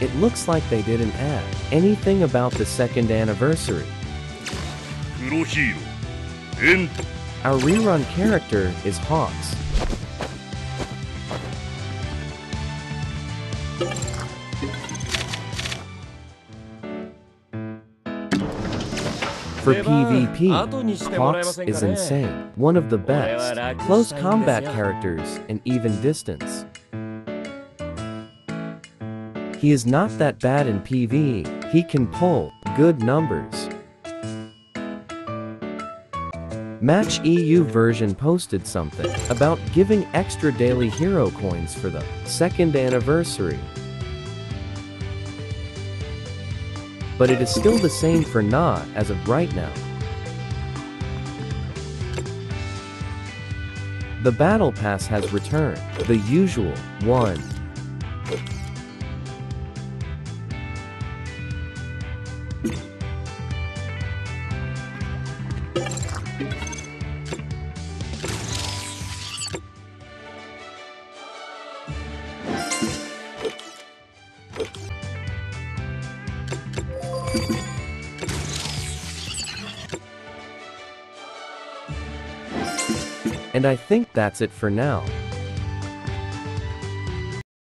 It looks like they didn't add anything about the second anniversary. Our rerun character is Hawks. For PvP, Hawks is insane, one of the best, close combat characters, and even distance. He is not that bad in PvE, he can pull good numbers. Match EU version posted something about giving extra daily hero coins for the second anniversary. But it is still the same for Na as of right now. The battle pass has returned, the usual one. And I think that's it for now.